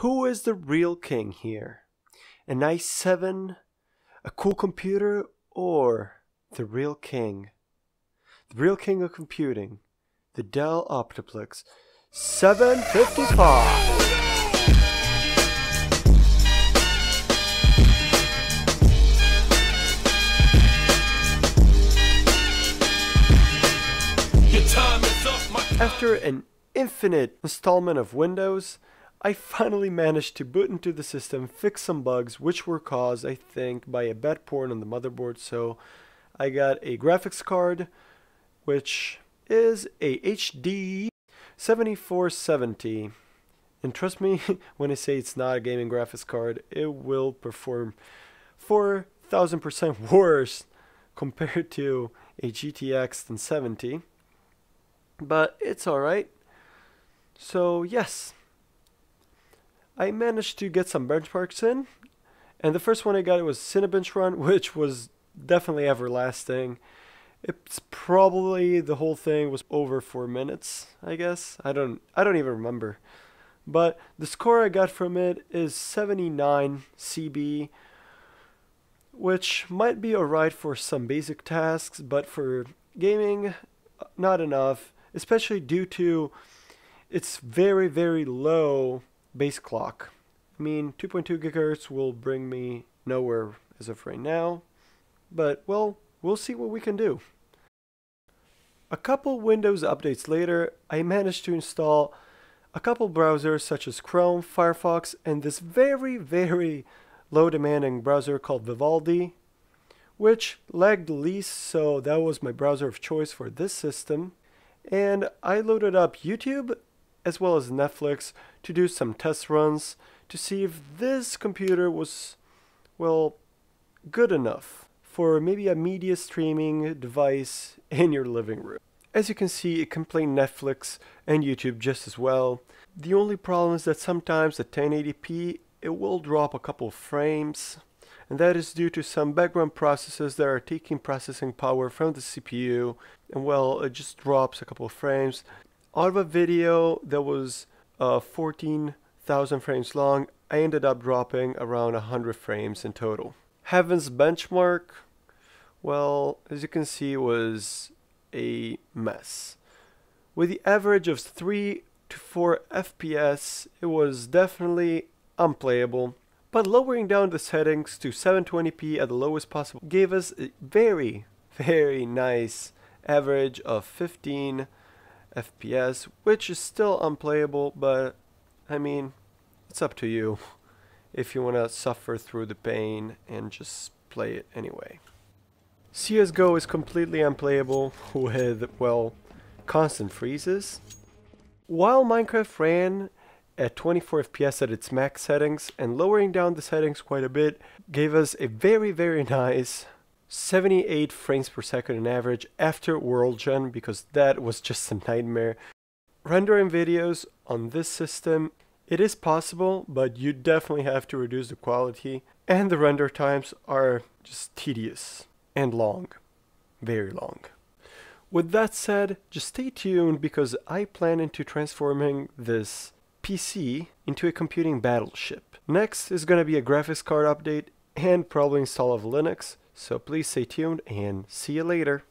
Who is the real king here? An i7, a cool computer, or the real king? The real king of computing, the Dell Optiplex 755. After an infinite installment of Windows, I finally managed to boot into the system, fix some bugs, which were caused, I think, by a bad port on the motherboard. So I got a graphics card, which is a HD 7470. And trust me when I say it's not a gaming graphics card, it will perform 4000% worse compared to a GTX 1070 but it's alright. So, yes, I managed to get some benchmarks in, and the first one I got was Cinebench Run, which was definitely everlasting. It's probably the whole thing was over four minutes, I guess. I don't I don't even remember. But the score I got from it is 79 CB, which might be alright for some basic tasks, but for gaming, not enough especially due to its very, very low base clock. I mean, 2.2 gigahertz will bring me nowhere as of right now, but well, we'll see what we can do. A couple Windows updates later, I managed to install a couple browsers such as Chrome, Firefox, and this very, very low demanding browser called Vivaldi, which lagged the least, so that was my browser of choice for this system and I loaded up YouTube as well as Netflix to do some test runs to see if this computer was, well, good enough for maybe a media streaming device in your living room. As you can see, it can play Netflix and YouTube just as well. The only problem is that sometimes at 1080p, it will drop a couple frames and that is due to some background processes that are taking processing power from the CPU and well it just drops a couple frames out of a video that was uh, 14,000 frames long I ended up dropping around 100 frames in total. Heaven's benchmark well as you can see was a mess. With the average of 3 to 4 FPS it was definitely unplayable. But lowering down the settings to 720p at the lowest possible gave us a very, very nice average of 15 FPS, which is still unplayable, but I mean, it's up to you if you want to suffer through the pain and just play it anyway. CSGO is completely unplayable with, well, constant freezes. While Minecraft ran at 24 FPS at its max settings and lowering down the settings quite a bit gave us a very very nice 78 frames per second on average after world gen because that was just a nightmare. Rendering videos on this system it is possible but you definitely have to reduce the quality and the render times are just tedious and long. Very long. With that said, just stay tuned because I plan into transforming this PC into a computing battleship. Next is going to be a graphics card update and probably install of Linux, so please stay tuned and see you later.